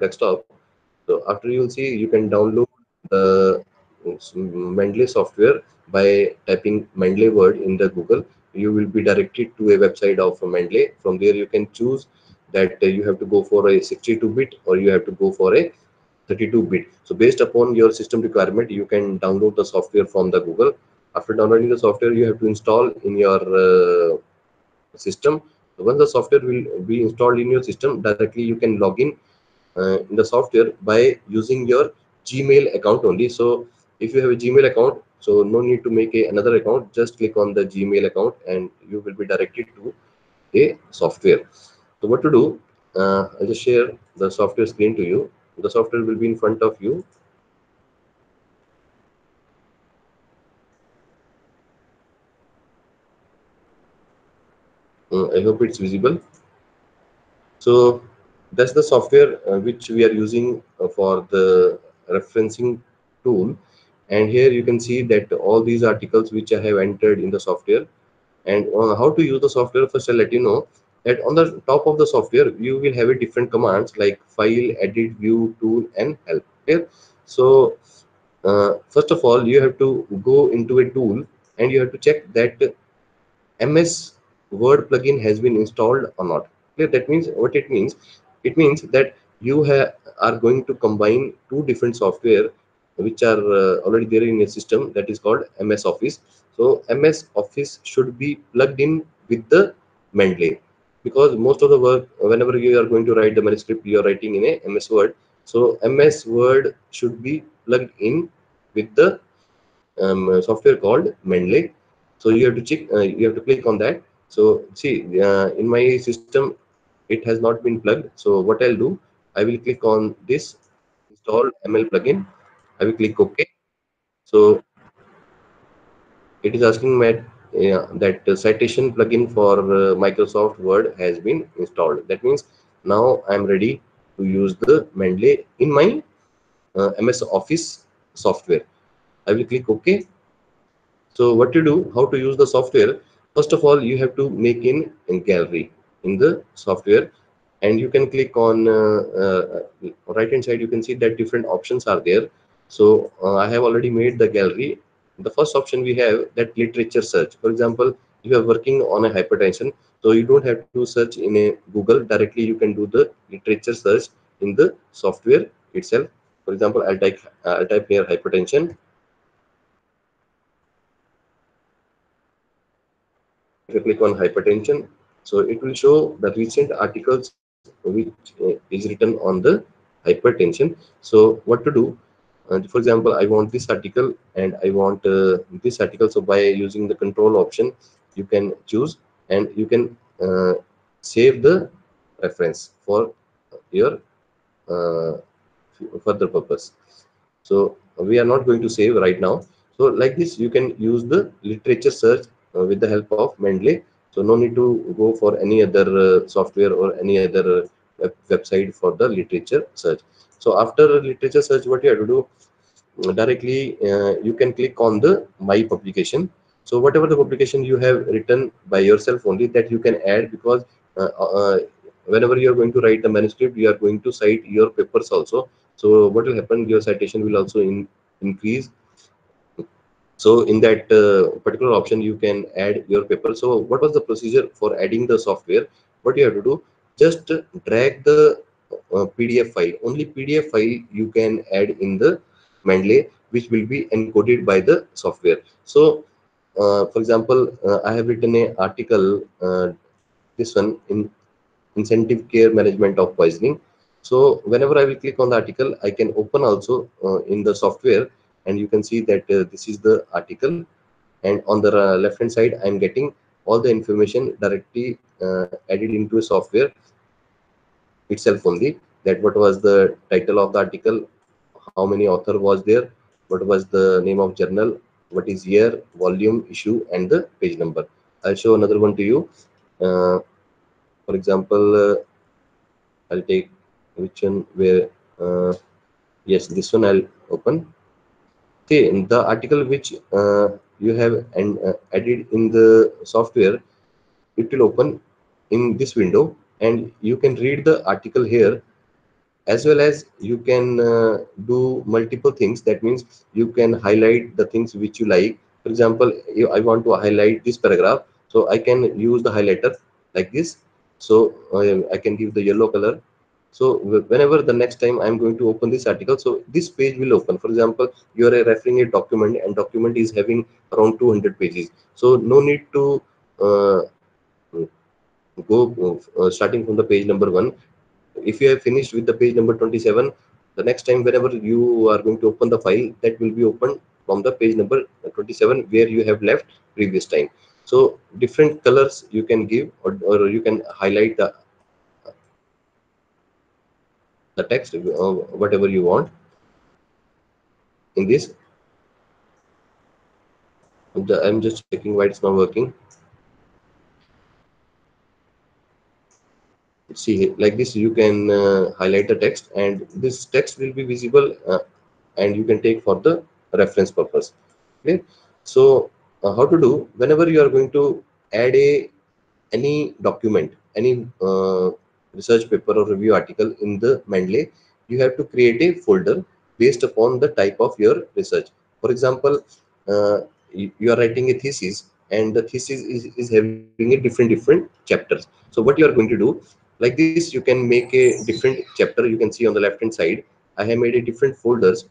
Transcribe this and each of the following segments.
desktop. So after you will see you can download the mm, mm, Mendeley software by typing Mendeley word in the Google. You will be directed to a website of Mendeley. From there you can choose that uh, you have to go for a 62-bit or you have to go for a 32-bit. So based upon your system requirement, you can download the software from the Google. After downloading the software, you have to install in your uh, system. Once the software will be installed in your system, directly you can log in uh, in the software by using your Gmail account only. So if you have a Gmail account, so no need to make a, another account. Just click on the Gmail account and you will be directed to a software. So what to do? Uh, I'll just share the software screen to you the software will be in front of you uh, i hope it's visible so that's the software uh, which we are using uh, for the referencing tool. And here you can see that all these articles which i have entered in the software. And uh, how to use the software first i'll let you know that on the top of the software you will have a different commands like file edit view tool and help. Here so uh, first of all you have to go into a tool and you have to check that ms word plugin has been installed or not. That means what it means it means that you are going to combine two different software which are uh, already there in a system that is called ms office. So ms office should be plugged in with the mendeley because most of the work whenever you are going to write the manuscript you are writing in a ms word. So ms word should be plugged in with the um, software called mendeley so you have to check uh, you have to click on that. So see uh, in my system it has not been plugged so what i'll do i will click on this install ml plugin i will click ok so it is asking yeah, that uh, citation plugin for uh, Microsoft Word has been installed. That means now I'm ready to use the Mendeley in my uh, MS Office software. I will click OK. So what to do, how to use the software? First of all, you have to make in, in gallery in the software and you can click on uh, uh, right hand side you can see that different options are there. So uh, i have already made the gallery. The first option we have that literature search. For example you are working on a hypertension so you don't have to search in a google. Directly you can do the literature search in the software itself. For example i'll type i'll type here hypertension. If you click on hypertension so it will show the recent articles which uh, is written on the hypertension. So what to do? And for example i want this article and i want uh, this article. So by using the control option you can choose and you can uh, save the reference for your uh, further purpose. So we are not going to save right now. So like this you can use the literature search uh, with the help of mendeley so no need to go for any other uh, software or any other uh, website for the literature search so after literature search, what you have to do directly, uh, you can click on the my publication. So whatever the publication you have written by yourself only that you can add because uh, uh, whenever you are going to write the manuscript, you are going to cite your papers also. So what will happen? Your citation will also in, increase. So in that uh, particular option, you can add your paper. So what was the procedure for adding the software? What you have to do? Just drag the uh, PDF file. Only PDF file you can add in the Mendeley, which will be encoded by the software. So, uh, for example, uh, I have written a article, uh, this one in intensive care management of poisoning. So, whenever I will click on the article, I can open also uh, in the software, and you can see that uh, this is the article. And on the left hand side, I'm getting all the information directly added into a software itself only. That what was the title of the article how many author was there what was the name of journal what is year volume issue and the page number. I'll show another one to you. Uh, for example uh, i'll take which one where uh, yes this one i'll open okay the article which uh, you have and uh, added in the software it will open in this window and you can read the article here as well as you can uh, do multiple things. That means you can highlight the things which you like. For example i want to highlight this paragraph. So i can use the highlighter like this. So i can give the yellow color so whenever the next time i'm going to open this article so this page will open. For example you are referring a document and document is having around 200 pages. So no need to uh, go uh, starting from the page number one. If you have finished with the page number 27 the next time whenever you are going to open the file that will be opened from the page number 27 where you have left previous time. So different colors you can give or, or you can highlight the the text uh, whatever you want in this. I'm just checking why it's not working. See like this you can uh, highlight the text and this text will be visible uh, and you can take for the reference purpose. Okay? So uh, how to do? Whenever you are going to add a any document any uh, research paper or review article in the mendeley you have to create a folder based upon the type of your research. For example uh, you are writing a thesis and the thesis is, is having a different different chapters. So what you are going to do like this you can make a different chapter. You can see on the left hand side i have made a different folders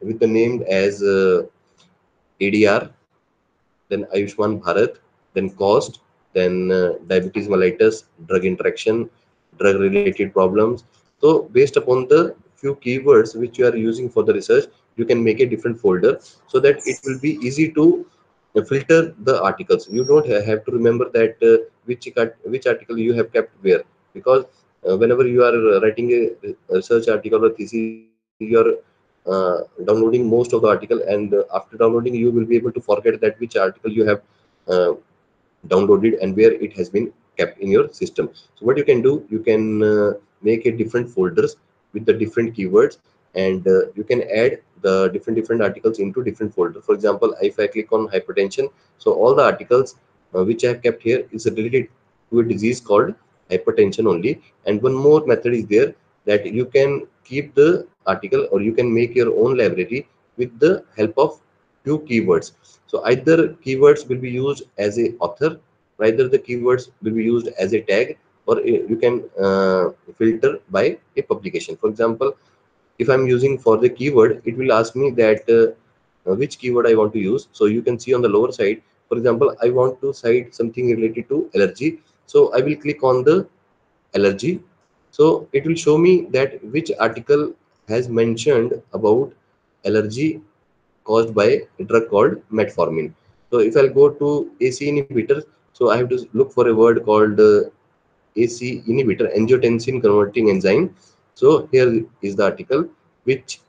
with the name as uh, adr then ayushman bharat then cost then uh, diabetes mellitus drug interaction drug related problems. So based upon the few keywords which you are using for the research you can make a different folder so that it will be easy to filter the articles. You don't have to remember that uh, which which article you have kept where. Because uh, whenever you are writing a research article or thesis you are uh, downloading most of the article and uh, after downloading you will be able to forget that which article you have uh, downloaded and where it has been kept in your system. So what you can do you can uh, make a different folders with the different keywords and uh, you can add the different different articles into different folders for example if i click on hypertension so all the articles which i have kept here is related to a disease called hypertension only. And one more method is there that you can keep the article or you can make your own library with the help of few keywords. So either keywords will be used as a author either the keywords will be used as a tag or you can uh, filter by a publication. For example if i'm using for the keyword it will ask me that uh, which keyword i want to use. So you can see on the lower side for example i want to cite something related to allergy. So i will click on the allergy. So it will show me that which article has mentioned about allergy caused by a drug called metformin. So if i'll go to ace inhibitor so i have to look for a word called uh, ace inhibitor angiotensin converting enzyme. So here is the article which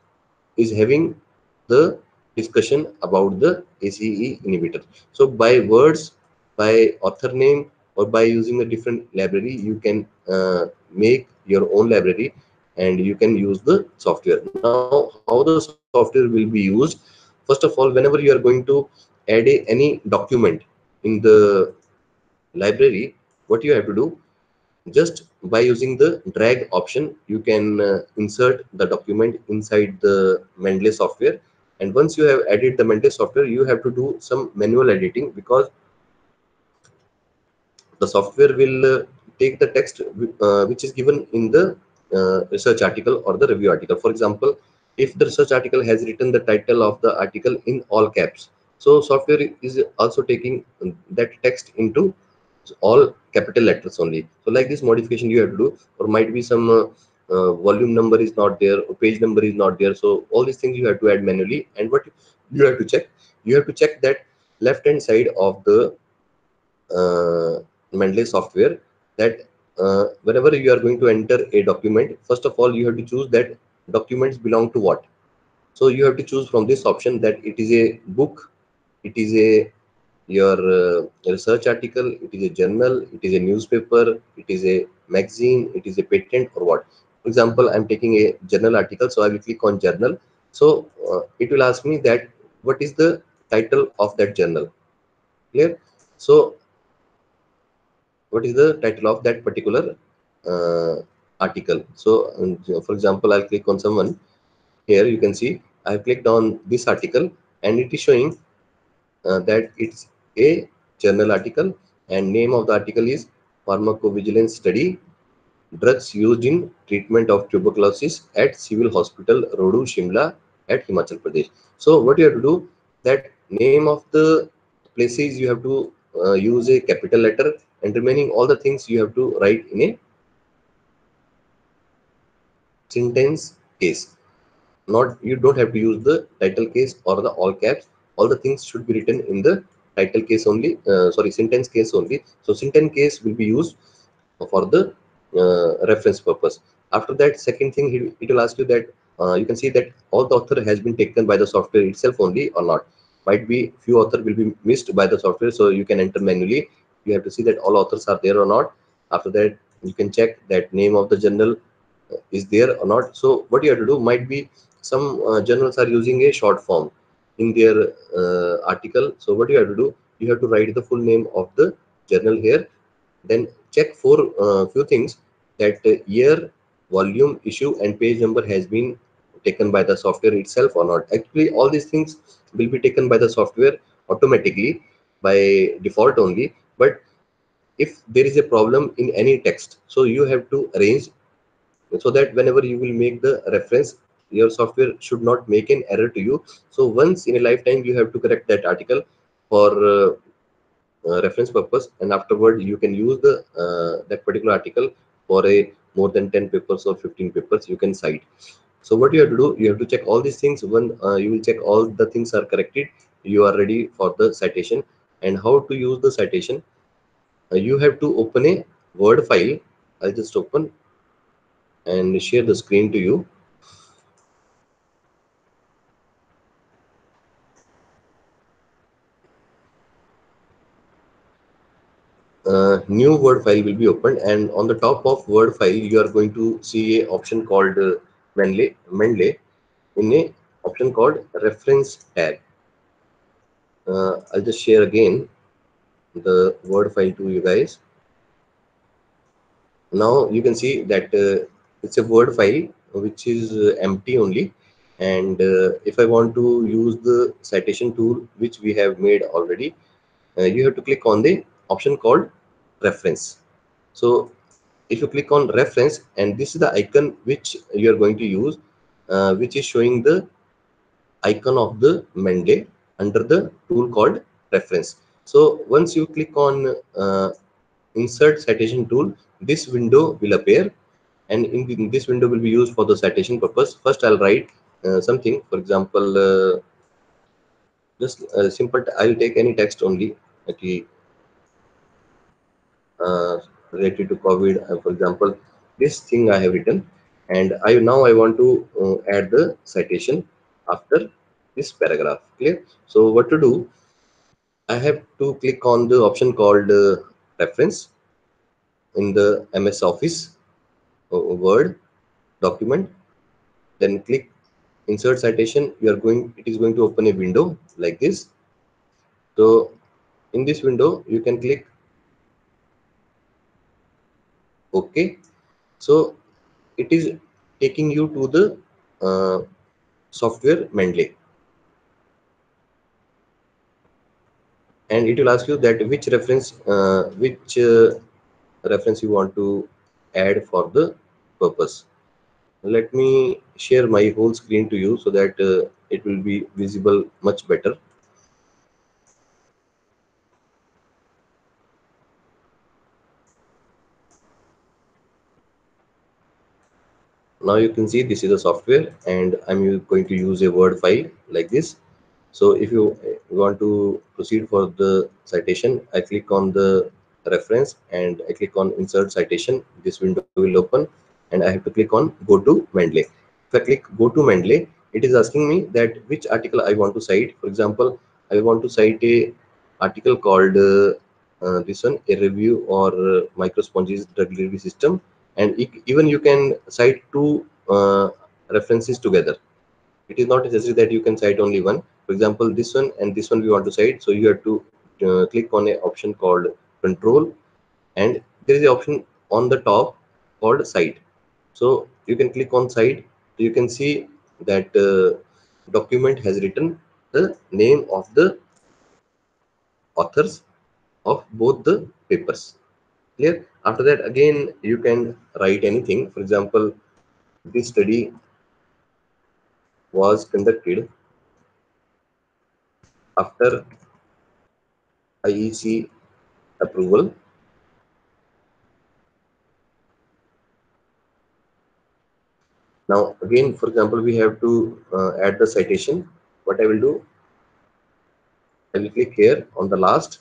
is having the discussion about the ace inhibitor. So by words by author name or by using a different library you can uh, make your own library and you can use the software. Now how the software will be used? First of all whenever you are going to add a, any document in the library what you have to do just by using the drag option you can uh, insert the document inside the mendeley software. And once you have added the mendeley software you have to do some manual editing because the software will uh, take the text uh, which is given in the uh, research article or the review article. For example if the research article has written the title of the article in all caps so software is also taking that text into all capital letters only. So like this modification you have to do or might be some uh, uh, volume number is not there or page number is not there. So all these things you have to add manually. And what you have to check you have to check that left hand side of the uh, Mendeley software that uh, whenever you are going to enter a document, first of all, you have to choose that documents belong to what. So you have to choose from this option that it is a book, it is a your uh, research article, it is a journal, it is a newspaper, it is a magazine, it is a patent or what. For example, I'm taking a journal article, so I will click on journal. So uh, it will ask me that what is the title of that journal. Clear? So what is the title of that particular uh, article. So, um, for example, I'll click on someone. Here you can see I've clicked on this article and it is showing uh, that it's a journal article and name of the article is pharmacovigilance study drugs used in treatment of tuberculosis at civil hospital rohru shimla at himachal pradesh. So what you have to do that name of the places you have to uh, use a capital letter and remaining all the things you have to write in a sentence case. Not you don't have to use the title case or the all caps. All the things should be written in the title case only uh, sorry sentence case only. So sentence case will be used for the uh, reference purpose. After that second thing it will ask you that uh, you can see that all the author has been taken by the software itself only or not. Might be few author will be missed by the software so you can enter manually. You have to see that all authors are there or not. After that you can check that name of the journal is there or not. So what you have to do might be some uh, journals are using a short form in their uh, article. So what you have to do you have to write the full name of the journal here. Then check for uh, few things that uh, year volume issue and page number has been taken by the software itself or not. Actually all these things will be taken by the software automatically by default only. But if there is a problem in any text so you have to arrange so that whenever you will make the reference your software should not make an error to you. So once in a lifetime you have to correct that article for uh, uh, reference purpose. And afterward you can use the uh, that particular article for a more than 10 papers or 15 papers you can cite. So what you have to do you have to check all these things. When uh, you will check all the things are corrected you are ready for the citation. And how to use the citation? Uh, you have to open a word file. I'll just open and share the screen to you uh, new word file will be opened and on the top of word file you are going to see a option called uh, Mendeley in a option called reference tag. Uh, I'll just share again the word file to you guys. Now you can see that uh, it's a word file which is uh, empty only and uh, if I want to use the citation tool which we have made already uh, you have to click on the option called reference. So if you click on reference and this is the icon which you are going to use uh, which is showing the icon of the Mendeley under the tool called reference. So once you click on uh, insert citation tool this window will appear. And in, in, this window will be used for the citation purpose. First i'll write uh, something. For example uh, just uh, simple i'll take any text only. Okay related to COVID, uh, for example, this thing I have written, and I now I want to uh, add the citation after this paragraph. Clear? So what to do? I have to click on the option called uh, reference in the MS Office uh, Word document. Then click insert citation. You are going. It is going to open a window like this. So in this window, you can click okay. So it is taking you to the uh, software Mendeley. And it will ask you that which reference uh, which uh, reference you want to add for the purpose. Let me share my whole screen to you so that uh, it will be visible much better now you can see this is a software and i'm going to use a word file like this. So if you want to proceed for the citation i click on the reference and i click on insert citation. This window will open and i have to click on go to mendeley. If i click go to mendeley it is asking me that which article i want to cite. For example i want to cite a article called uh, uh, this one a review or uh, microsponges drug delivery system and even you can cite two uh, references together. It is not necessary that you can cite only one. For example this one and this one we want to cite. So you have to uh, click on a option called control. And there is an option on the top called cite. So you can click on cite. You can see that uh, document has written the name of the authors of both the papers. Clear after that again you can write anything. For example this study was conducted after IEC approval. Now again for example we have to uh, add the citation. What I will do I will click here on the last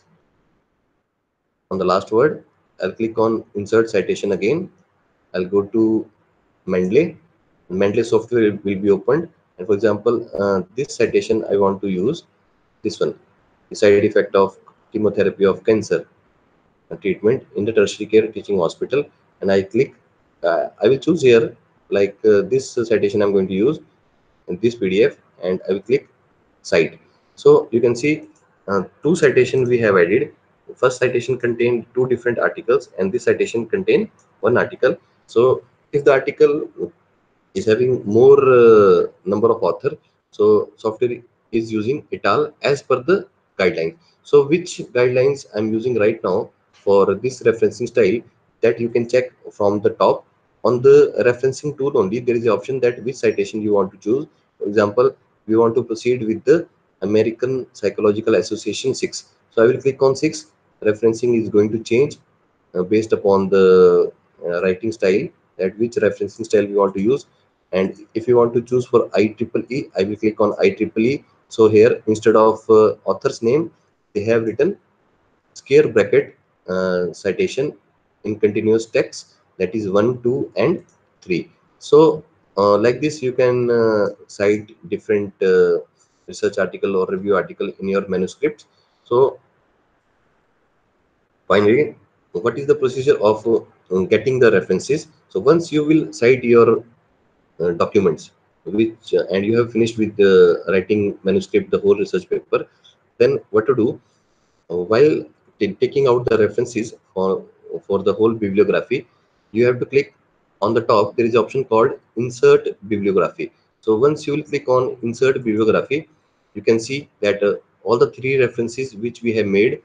on the last word I'll click on insert citation again. I'll go to Mendeley. Mendeley software will be opened. And for example uh, this citation I want to use this one the side effect of chemotherapy of cancer treatment in the tertiary care teaching hospital. And I click uh, I will choose here like uh, this citation I'm going to use in this PDF and I will click cite so you can see uh, two citation we have added first citation contained two different articles and this citation contained one article. So if the article is having more uh, number of author so software is using it all as per the guidelines. So which guidelines i'm using right now for this referencing style that you can check from the top. On the referencing tool only there is the option that which citation you want to choose. For example we want to proceed with the american psychological association 6 so i will click on 6 referencing is going to change uh, based upon the uh, writing style that which referencing style we want to use. And if you want to choose for IEEE I will click on IEEE so here instead of uh, author's name they have written square bracket uh, citation in continuous text that is 1 2 and 3 so uh, like this you can uh, cite different research article or review article in your manuscript so finally what is the procedure of uh, getting the references? So once you will cite your uh, documents which uh, and you have finished with the writing manuscript the whole research paper then what to do? Uh, while taking out the references for for the whole bibliography you have to click on the top. There is an option called insert bibliography. So once you will click on insert bibliography you can see that uh, all the three references which we have made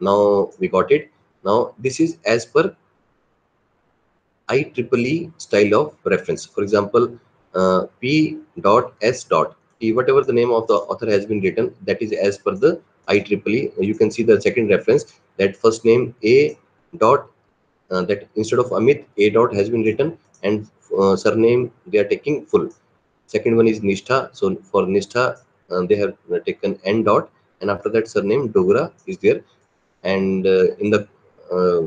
now we got it. Now this is as per IEEE style of reference. For example uh, p dot s dot t whatever the name of the author has been written that is as per the IEEE you can see the second reference that first name a dot uh, that instead of Amit a dot has been written and uh, surname they are taking full. Second one is Nishtha. So for Nishtha they have taken n dot and after that surname Dogra is there. And uh, in the uh,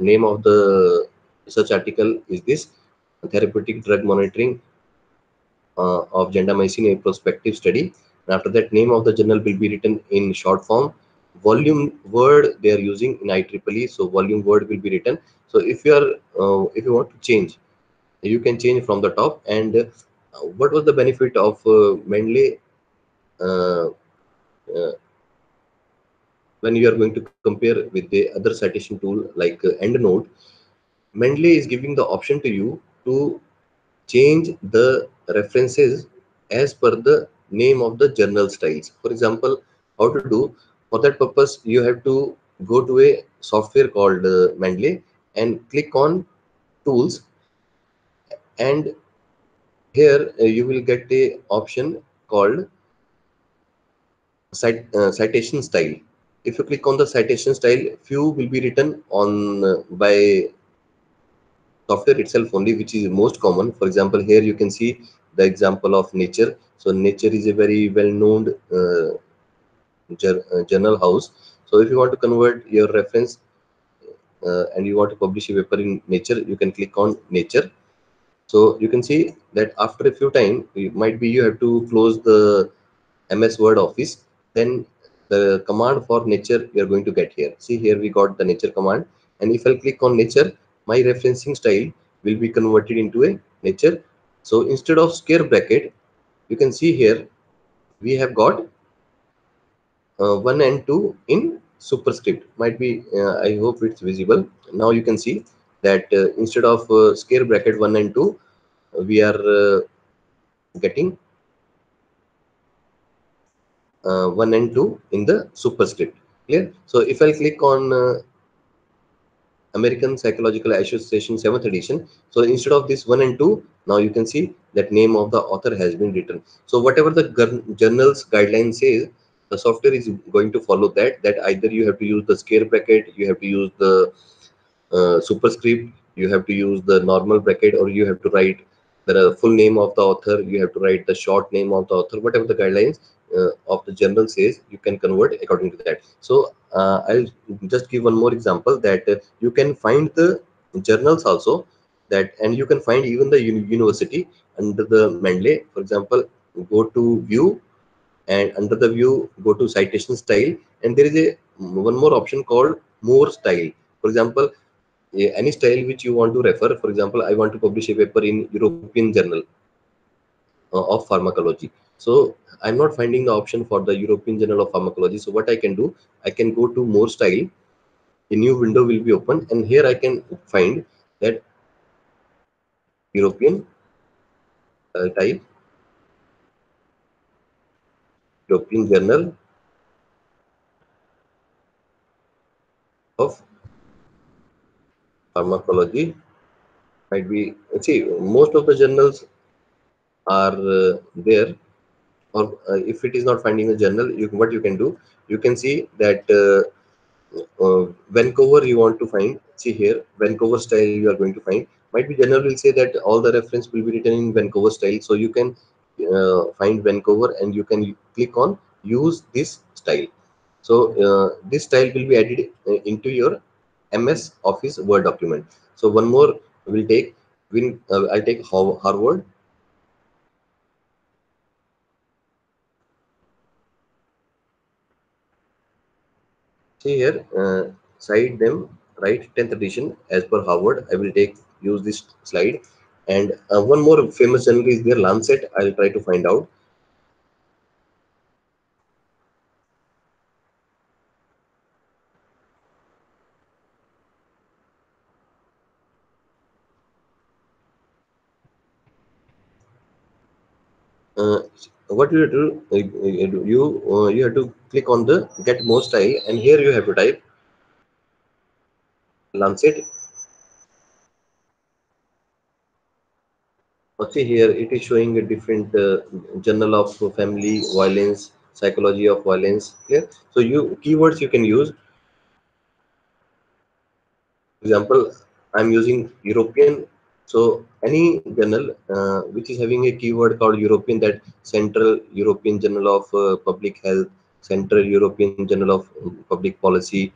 name of the research article is this therapeutic drug monitoring uh, of gentamicin a prospective study. And after that name of the journal will be written in short form. Volume word they are using in IEEE so volume word will be written. So if you are uh, if you want to change you can change from the top. And uh, what was the benefit of uh, Mendeley uh, when you are going to compare with the other citation tool like uh, EndNote, Mendeley is giving the option to you to change the references as per the name of the journal styles. For example, how to do for that purpose, you have to go to a software called uh, Mendeley and click on tools and here uh, you will get a option called uh, citation style. If you click on the citation style few will be written on uh, by software itself only which is most common. For example here you can see the example of nature. So nature is a very well known uh, uh, journal house. So if you want to convert your reference uh, and you want to publish a paper in nature you can click on nature so you can see that after a few time it might be you have to close the ms word office. Then the command for nature you are going to get here. See here we got the nature command. And if i click on nature my referencing style will be converted into a nature. So instead of square bracket you can see here we have got uh, 1 and 2 in superscript. Might be uh, i hope it's visible. Now you can see that uh, instead of uh, square bracket 1 and 2 we are uh, getting uh, 1 and 2 in the superscript clear so if i click on American Psychological Association 7th edition. So instead of this 1 and 2, now you can see that name of the author has been written. So whatever the journal's guideline says, the software is going to follow that, that either you have to use the square bracket, you have to use the uh, superscript, you have to use the normal bracket, or you have to write the full name of the author, you have to write the short name of the author, whatever the guidelines uh, of the journal says, you can convert according to that. So uh, I'll just give one more example that uh, you can find the journals also that and you can find even the university under the Mendeley. For example, go to view and under the view go to citation style and there is a one more option called more style. For example, any style which you want to refer. For example, I want to publish a paper in European Journal uh, of Pharmacology. So I'm not finding the option for the European Journal of Pharmacology. So what I can do, I can go to more style. A new window will be open and here I can find that European uh, type European Journal of Pharmacology might be see most of the journals are uh, there or uh, if it is not finding a journal you what you can do you can see that uh, uh, Vancouver you want to find see here Vancouver style you are going to find. Might be general will say that all the reference will be written in Vancouver style so you can uh, find Vancouver and you can click on use this style. So uh, this style will be added into your MS Office Word document. So one more will take. Win I'll take Harvard. See here uh, cite them right 10th edition as per harvard. I will take use this slide. And uh, one more famous journal is there lancet. I'll try to find out uh, what you have to you uh, you have to click on the get more style and here you have to type lancet. Okay here it is showing a different uh, journal of family violence psychology of violence so you keywords you can use. Example i'm using european so any journal uh, which is having a keyword called European, that Central European Journal of uh, Public Health, Central European Journal of Public Policy,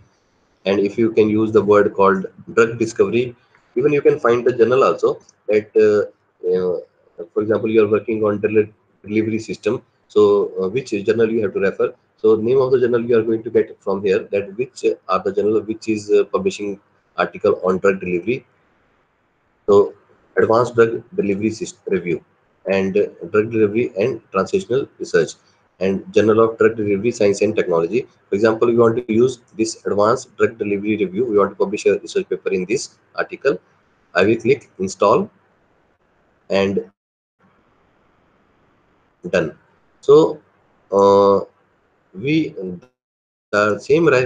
and if you can use the word called drug discovery, even you can find the journal also that, uh, for example, you are working on delivery system. So uh, which journal you have to refer. So name of the journal you are going to get from here that which are the journal which is uh, publishing article on drug delivery so advanced drug delivery system review and uh, drug delivery and translational research and Journal of Drug Delivery Science and Technology. For example, we want to use this advanced drug delivery review. We want to publish a research paper in this article. I will click install and done. So uh, we the same re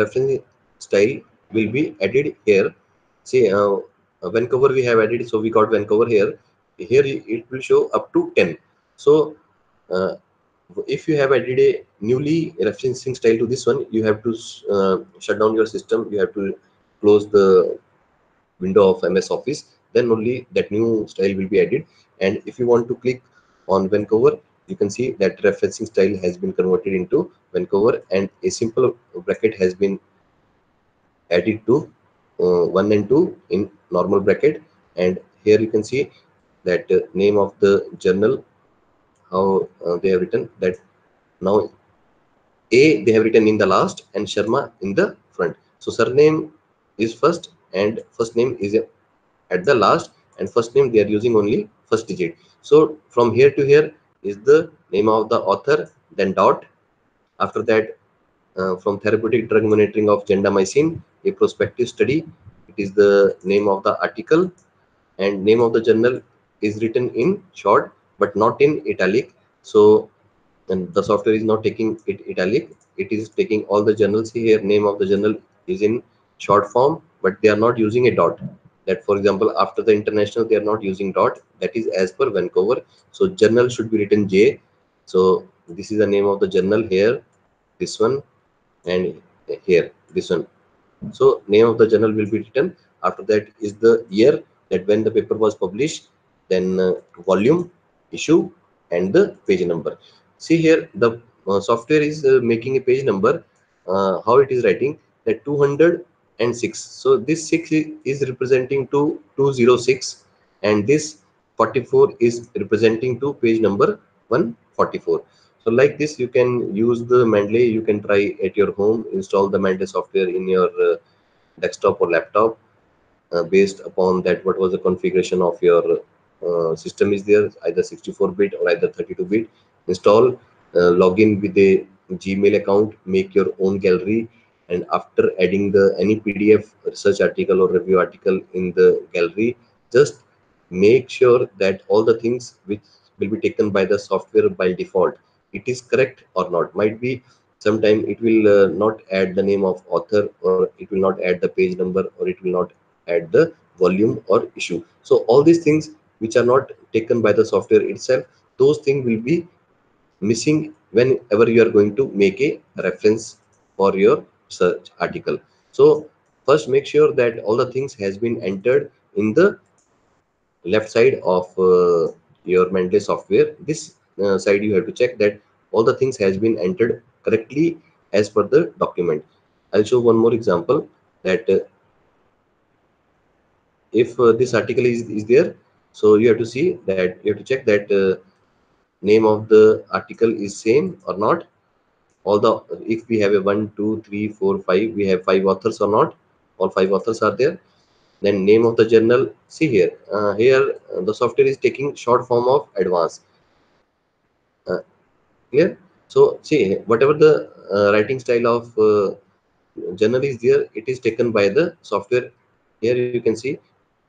reference style will be added here. See, uh, uh, Vancouver we have added so we got Vancouver here. Here it will show up to 10 so uh, if you have added a newly referencing style to this one you have to uh, shut down your system. You have to close the window of ms office. Then only that new style will be added. And if you want to click on vancouver you can see that referencing style has been converted into vancouver and a simple bracket has been added to uh, 1 and 2 in normal bracket. And here you can see that uh, name of the journal how uh, they have written that now a they have written in the last and sharma in the front. So surname is first and first name is at the last and first name they are using only first digit. So from here to here is the name of the author then dot. After that uh, from therapeutic drug monitoring of gentamicin a prospective study. It is the name of the article and name of the journal is written in short but not in italic. So and the software is not taking it italic. It is taking all the journals here. Name of the journal is in short form but they are not using a dot. That for example after the international they are not using dot. That is as per vancouver. So journal should be written j. So this is the name of the journal here. This one and here this one so name of the journal will be written. After that is the year that when the paper was published then uh, volume issue and the page number. See here the uh, software is uh, making a page number. Uh, how it is writing? That 206 so this 6 is representing to 206 and this 44 is representing to page number 144 so like this you can use the Mendeley you can try at your home. Install the Mendeley software in your uh, desktop or laptop uh, based upon that what was the configuration of your uh, system is there either 64 bit or either 32 bit. Install uh, login with a gmail account make your own gallery and after adding the any pdf research article or review article in the gallery just make sure that all the things which will be taken by the software by default it is correct or not. Might be sometime it will uh, not add the name of author or it will not add the page number or it will not add the volume or issue. So all these things which are not taken by the software itself those things will be missing whenever you are going to make a reference for your search article. So first make sure that all the things has been entered in the left side of uh, your Mendeley software. This uh, side you have to check that all the things has been entered correctly as per the document. I'll show one more example that uh, if uh, this article is, is there so you have to see that you have to check that uh, name of the article is same or not. All the if we have a one two three four five we have five authors or not all five authors are there. Then name of the journal see here uh, here uh, the software is taking short form of advance uh, clear so see whatever the uh, writing style of uh, journal is there it is taken by the software. Here you can see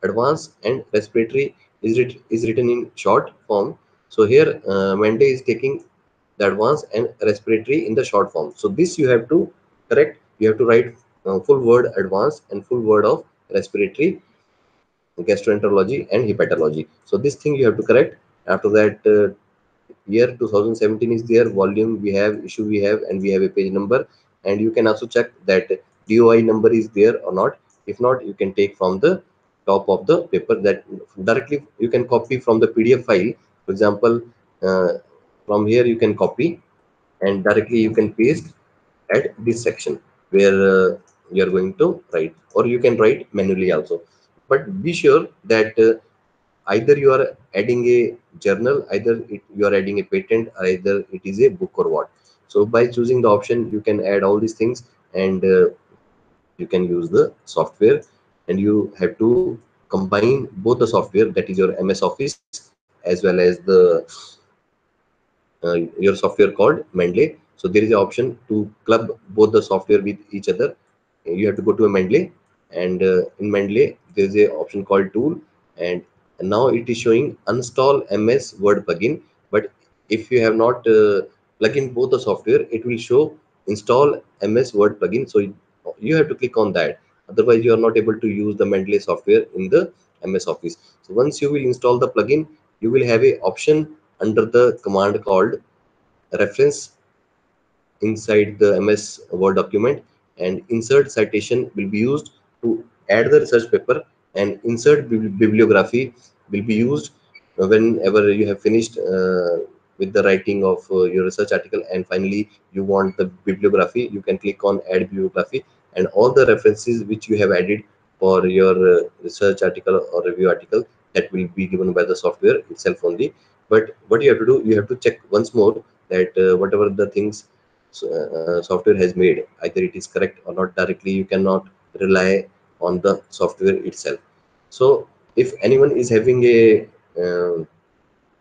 advanced and respiratory is, writ is written in short form. So here uh, is taking the advanced and respiratory in the short form. So this you have to correct. You have to write uh, full word advanced and full word of respiratory gastroenterology and hepatology. So this thing you have to correct. After that uh, year 2017 is there volume we have issue we have and we have a page number. And you can also check that doi number is there or not. If not you can take from the top of the paper that directly you can copy from the pdf file. For example uh, from here you can copy and directly you can paste at this section where uh, you are going to write. Or you can write manually also. But be sure that uh, either you are adding a journal either it, you are adding a patent either it is a book or what. So by choosing the option you can add all these things and uh, you can use the software. And you have to combine both the software that is your ms office as well as the uh, your software called mendeley so there is an option to club both the software with each other. You have to go to a mendeley and uh, in mendeley there is a option called tool. And and now it is showing install ms word plugin. But if you have not uh, plug in both the software it will show install ms word plugin. So you have to click on that. Otherwise you are not able to use the mendeley software in the ms office. So once you will install the plugin you will have a option under the command called reference inside the ms word document. And insert citation will be used to add the research paper and insert bibliography will be used whenever you have finished uh, with the writing of uh, your research article. And finally you want the bibliography you can click on add bibliography and all the references which you have added for your uh, research article or review article that will be given by the software itself only. But what you have to do you have to check once more that uh, whatever the things uh, software has made either it is correct or not directly you cannot rely on the software itself. So if anyone is having a uh,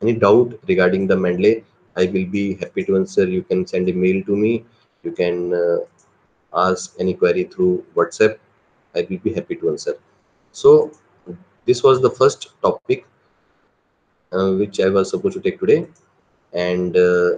any doubt regarding the Mendeley, I will be happy to answer. You can send a mail to me. You can uh, ask any query through WhatsApp. I will be happy to answer. so this was the first topic uh, which i was supposed to take today and uh,